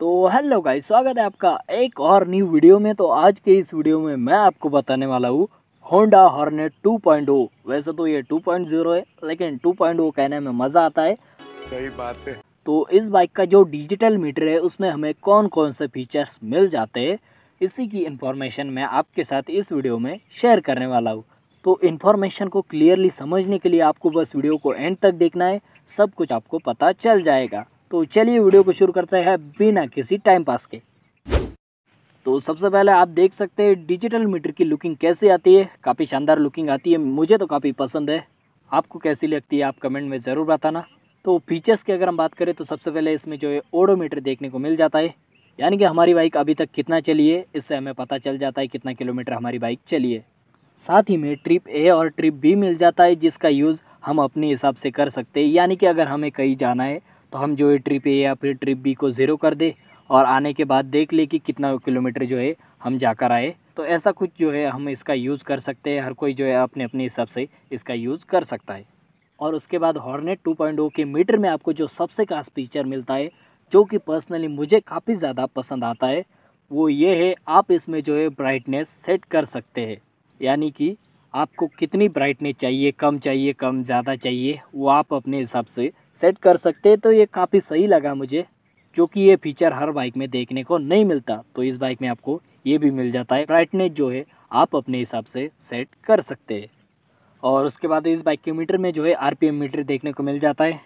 तो hello guys स्वागत है आपका एक और न्यू वीडियो में। तो आज के इस वीडियो में मैं आपको बताने वाला हूँ होंडा हॉर्नेट 2.0 वैसे तो ये 2.0 है लेकिन 2.0 कहने में मज़ा आता है। सही बात है। तो इस बाइक का जो डिजिटल मीटर है उसमें हमें कौन कौन से फीचर्स मिल जाते हैं इसी की इन्फॉर्मेशन मैं आपके साथ इस वीडियो में शेयर करने वाला हूँ। तो इन्फॉर्मेशन को क्लियरली समझने के लिए आपको बस वीडियो को एंड तक देखना है सब कुछ आपको पता चल जाएगा। तो चलिए वीडियो को शुरू करते हैं बिना किसी टाइम पास के। तो सबसे पहले आप देख सकते हैं डिजिटल मीटर की लुकिंग कैसे आती है। काफ़ी शानदार लुकिंग आती है। मुझे तो काफ़ी पसंद है। आपको कैसी लगती है आप कमेंट में ज़रूर बताना। तो फीचर्स की अगर हम बात करें तो सबसे पहले इसमें जो है ओडोमीटर देखने को मिल जाता है। यानी कि हमारी बाइक अभी तक कितना चली है, इससे हमें पता चल जाता है कितना किलोमीटर हमारी बाइक चली है। साथ ही में ट्रिप ए और ट्रिप बी मिल जाता है, जिसका यूज़ हम अपने हिसाब से कर सकते हैं। यानी कि अगर हमें कहीं जाना है तो हम जो है ट्रिप ए या फिर ट्रिप बी को ज़ीरो कर दे और आने के बाद देख ले कि कितना किलोमीटर जो है हम जाकर आए। तो ऐसा कुछ जो है हम इसका यूज़ कर सकते हैं, हर कोई जो है अपने अपने हिसाब से इसका यूज़ कर सकता है। और उसके बाद हॉर्नेट 2.0 के मीटर में आपको जो सबसे खास फीचर मिलता है, जो कि पर्सनली मुझे काफ़ी ज़्यादा पसंद आता है, वो ये है आप इसमें जो है ब्राइटनेस सेट कर सकते हैं। यानी कि आपको कितनी ब्राइटनेस चाहिए, कम चाहिए, कम ज़्यादा चाहिए, वो आप अपने हिसाब से सेट कर सकते हैं तो ये काफ़ी सही लगा मुझे। जो कि ये फीचर हर बाइक में देखने को नहीं मिलता तो इस बाइक में आपको ये भी मिल जाता है। ब्राइटनेस जो है, आप अपने हिसाब से सेट कर सकते हैं। और उसके बाद इस बाइक के मीटर में जो है आरपीएम मीटर देखने को मिल जाता है।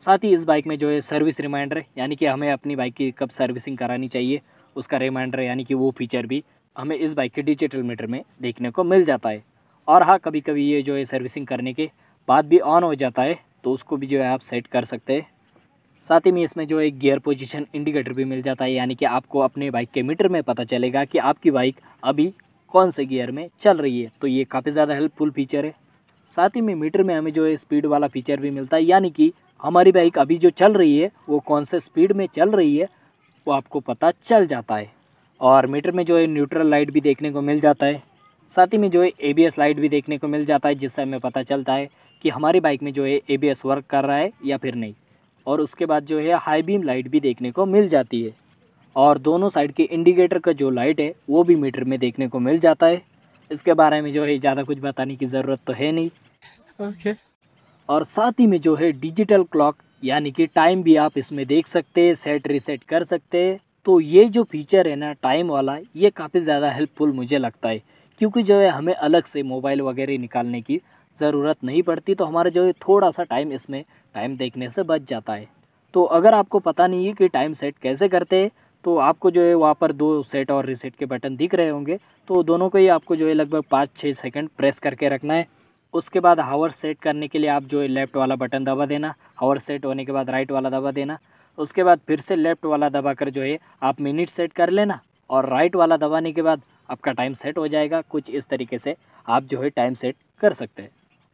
साथ ही इस बाइक में जो है सर्विस रिमाइंडर यानी कि हमें अपनी बाइक की कब सर्विसिंग करानी चाहिए, उसका रिमाइंडर यानी कि वो फीचर भी हमें इस बाइक के डिजिटल मीटर में देखने को मिल जाता है। और हाँ कभी कभी ये जो है सर्विसिंग करने के बाद भी ऑन हो जाता है। तो उसको भी जो है आप सेट कर सकते हैं। साथ ही में इसमें जो है गियर पोजीशन इंडिकेटर भी मिल जाता है, यानी कि आपको अपने बाइक के मीटर में पता चलेगा कि आपकी बाइक अभी कौन से गियर में चल रही है। तो ये काफ़ी ज़्यादा हेल्पफुल फीचर है। साथ ही में मीटर में हमें जो है स्पीड वाला फीचर भी मिलता है, यानी कि हमारी बाइक अभी जो चल रही है, वो कौन से स्पीड में चल रही है, वो आपको पता चल जाता है। और मीटर में जो है न्यूट्रल लाइट भी देखने को मिल जाता है। साथ ही में जो है एबीएस लाइट भी देखने को मिल जाता है, जिससे हमें पता चलता है कि हमारी बाइक में जो है एबीएस वर्क कर रहा है या फिर नहीं। और उसके बाद जो है हाई बीम लाइट भी देखने को मिल जाती है। और दोनों साइड के इंडिकेटर का जो लाइट है वो भी मीटर में देखने को मिल जाता है। इसके बारे में जो है ज़्यादा कुछ बताने की ज़रूरत तो है नहीं। ओके और साथ ही में जो है डिजिटल क्लॉक यानी कि टाइम भी आप इसमें देख सकते हैं सेट रिसेट कर सकते हैं। तो ये जो फीचर है ना टाइम वाला ये काफ़ी ज़्यादा हेल्पफुल मुझे लगता है। क्योंकि जो है हमें अलग से मोबाइल वगैरह निकालने की ज़रूरत नहीं पड़ती तो हमारा जो है थोड़ा सा टाइम इसमें टाइम देखने से बच जाता है। तो अगर आपको पता नहीं है कि टाइम सेट कैसे करते हैं तो आपको जो है वहाँ पर दो सेट और रिसेट के बटन दिख रहे होंगे तो दोनों को ही आपको जो है लगभग पाँच छः सेकंड प्रेस करके रखना है। उसके बाद हावर सेट करने के लिए आप जो है लेफ़्ट वाला बटन दबा देना हावर सेट होने के बाद राइट वाला दबा देना। उसके बाद फिर से लेफ़्ट वाला दबा कर जो है आप मिनट सेट कर लेना और राइट वाला दबाने के बाद आपका टाइम सेट हो जाएगा। कुछ इस तरीके से आप जो है टाइम सेट कर सकते हैं।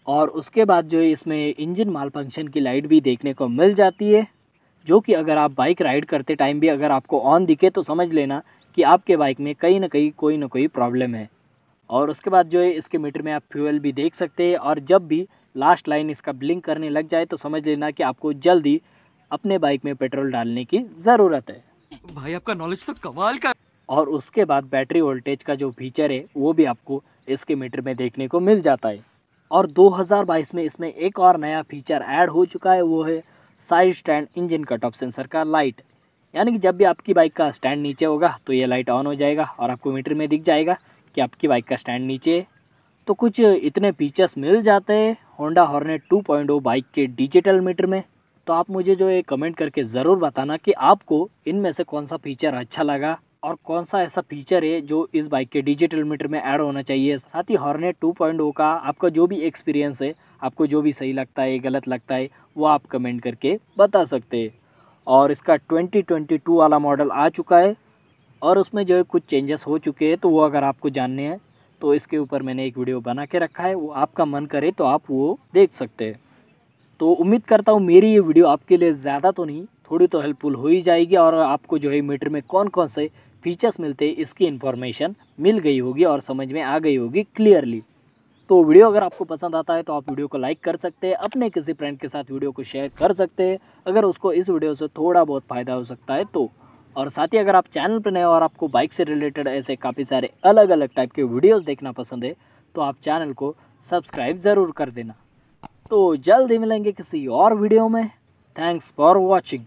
और उसके बाद जो है इसमें इंजन माल फ़ंक्शन की लाइट भी देखने को मिल जाती है जो कि अगर आप बाइक राइड करते टाइम भी अगर आपको ऑन दिखे तो समझ लेना कि आपके बाइक में कहीं ना कहीं कोई ना कोई प्रॉब्लम है। और उसके बाद जो है इसके मीटर में आप फ्यूल भी देख सकते हैं और जब भी लास्ट लाइन इसका ब्लिंक करने लग जाए तो समझ लेना कि आपको जल्दी अपने बाइक में पेट्रोल डालने की ज़रूरत है। भाई आपका नॉलेज तो कमाल का और उसके बाद बैटरी वोल्टेज का जो फीचर है वो भी आपको इसके मीटर में देखने को मिल जाता है। और 2022 में इसमें एक और नया फीचर ऐड हो चुका है, वो है side stand engine cut off sensor का लाइट यानी कि जब भी आपकी बाइक का स्टैंड नीचे होगा तो ये लाइट ऑन हो जाएगा और आपको मीटर में दिख जाएगा कि आपकी बाइक का स्टैंड नीचे है। तो कुछ इतने फीचर्स मिल जाते हैं होंडा हॉर्नेट 2.0 बाइक के डिजिटल मीटर में। तो आप मुझे जो है कमेंट करके ज़रूर बताना कि आपको इनमें से कौन सा फीचर अच्छा लगा। और कौन सा ऐसा फीचर है जो इस बाइक के डिजिटल मीटर में ऐड होना चाहिए? साथ ही हॉर्नेट 2.0 का आपका जो भी एक्सपीरियंस है, आपको जो भी सही लगता है, गलत लगता है, वो आप कमेंट करके बता सकते हैं। और इसका 2022 वाला मॉडल आ चुका है और उसमें जो है कुछ चेंजेस हो चुके हैं तो वो अगर आपको जानने हैं तो इसके ऊपर मैंने एक वीडियो बना के रखा है, वो आपका मन करे तो आप वो देख सकते हैं। तो उम्मीद करता हूँ मेरी ये वीडियो आपके लिए ज़्यादा तो नहीं, थोड़ी तो हेल्पफुल हो ही जाएगी और आपको जो है मीटर में कौन कौन से फीचर्स मिलते हैं इसकी इन्फॉर्मेशन मिल गई होगी और समझ में आ गई होगी क्लियरली तो वीडियो अगर आपको पसंद आता है तो आप वीडियो को लाइक कर सकते हैं, अपने किसी फ्रेंड के साथ वीडियो को शेयर कर सकते हैं। अगर उसको इस वीडियो से थोड़ा बहुत फ़ायदा हो सकता है तो। और साथ ही अगर आप चैनल पर नए और आपको बाइक से रिलेटेड ऐसे काफ़ी सारे अलग अलग टाइप के वीडियोस देखना पसंद है तो आप चैनल को सब्सक्राइब ज़रूर कर देना। तो जल्द ही मिलेंगे किसी और वीडियो में। Thanks for watching